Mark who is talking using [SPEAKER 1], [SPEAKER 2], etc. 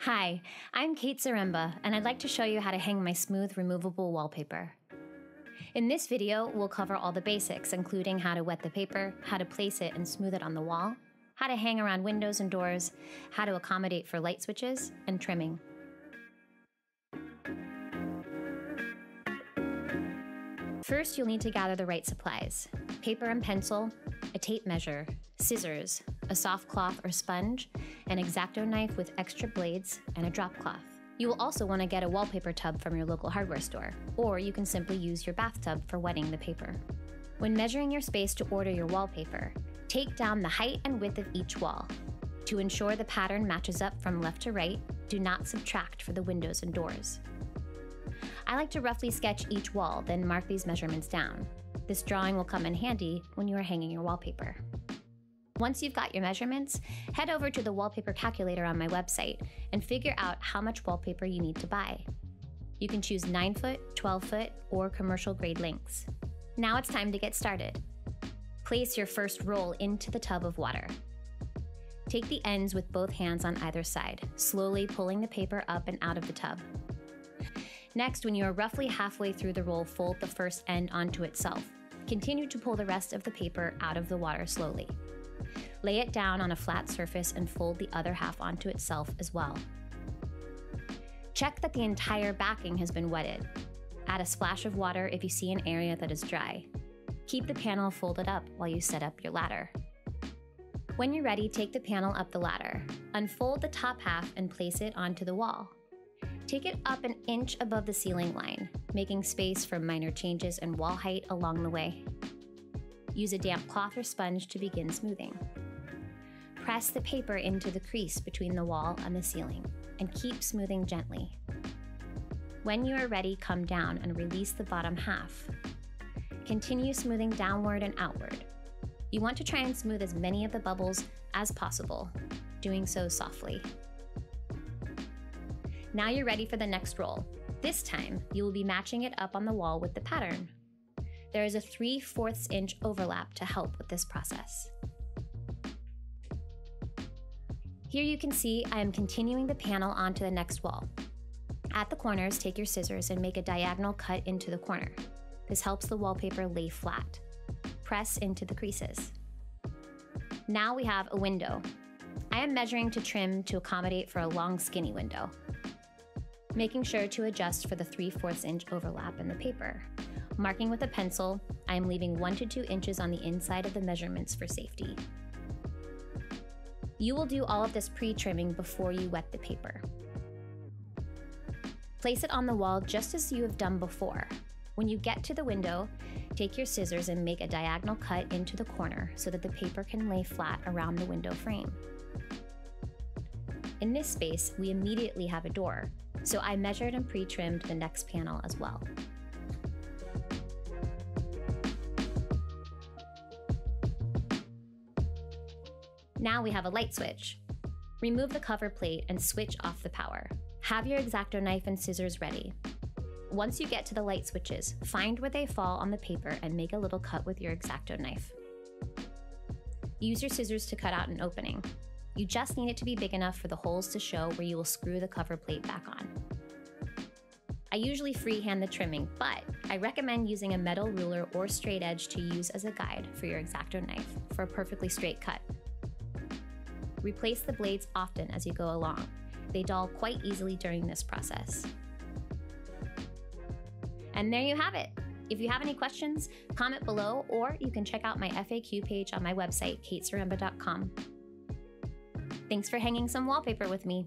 [SPEAKER 1] Hi, I'm Kate Zaremba, and I'd like to show you how to hang my smooth removable wallpaper. In this video, we'll cover all the basics, including how to wet the paper, how to place it and smooth it on the wall, how to hang around windows and doors, how to accommodate for light switches, and trimming. First, you'll need to gather the right supplies paper and pencil, a tape measure, scissors, a soft cloth or sponge, an X-Acto knife with extra blades, and a drop cloth. You will also want to get a wallpaper tub from your local hardware store, or you can simply use your bathtub for wetting the paper. When measuring your space to order your wallpaper, take down the height and width of each wall. To ensure the pattern matches up from left to right, do not subtract for the windows and doors. I like to roughly sketch each wall, then mark these measurements down. This drawing will come in handy when you are hanging your wallpaper. Once you've got your measurements, head over to the wallpaper calculator on my website and figure out how much wallpaper you need to buy. You can choose 9 foot, 12 foot, or commercial grade lengths. Now it's time to get started. Place your first roll into the tub of water. Take the ends with both hands on either side, slowly pulling the paper up and out of the tub. Next, when you are roughly halfway through the roll, fold the first end onto itself. Continue to pull the rest of the paper out of the water slowly. Lay it down on a flat surface and fold the other half onto itself as well. Check that the entire backing has been wetted. Add a splash of water if you see an area that is dry. Keep the panel folded up while you set up your ladder. When you're ready, take the panel up the ladder. Unfold the top half and place it onto the wall. Take it up an inch above the ceiling line, making space for minor changes in wall height along the way. Use a damp cloth or sponge to begin smoothing. Press the paper into the crease between the wall and the ceiling, and keep smoothing gently. When you are ready, come down and release the bottom half. Continue smoothing downward and outward. You want to try and smooth as many of the bubbles as possible, doing so softly. Now you're ready for the next roll. This time, you will be matching it up on the wall with the pattern. There is a 3 fourths inch overlap to help with this process. Here you can see I am continuing the panel onto the next wall. At the corners, take your scissors and make a diagonal cut into the corner. This helps the wallpaper lay flat. Press into the creases. Now we have a window. I am measuring to trim to accommodate for a long skinny window making sure to adjust for the 3 4 inch overlap in the paper. Marking with a pencil, I am leaving 1 to 2 inches on the inside of the measurements for safety. You will do all of this pre-trimming before you wet the paper. Place it on the wall just as you have done before. When you get to the window, take your scissors and make a diagonal cut into the corner so that the paper can lay flat around the window frame. In this space, we immediately have a door, so I measured and pre-trimmed the next panel as well. Now we have a light switch. Remove the cover plate and switch off the power. Have your X-Acto knife and scissors ready. Once you get to the light switches, find where they fall on the paper and make a little cut with your X-Acto knife. Use your scissors to cut out an opening. You just need it to be big enough for the holes to show where you will screw the cover plate back on. I usually freehand the trimming, but I recommend using a metal ruler or straight edge to use as a guide for your X-Acto knife for a perfectly straight cut. Replace the blades often as you go along. They dull quite easily during this process. And there you have it. If you have any questions, comment below, or you can check out my FAQ page on my website, katezaremba.com. Thanks for hanging some wallpaper with me.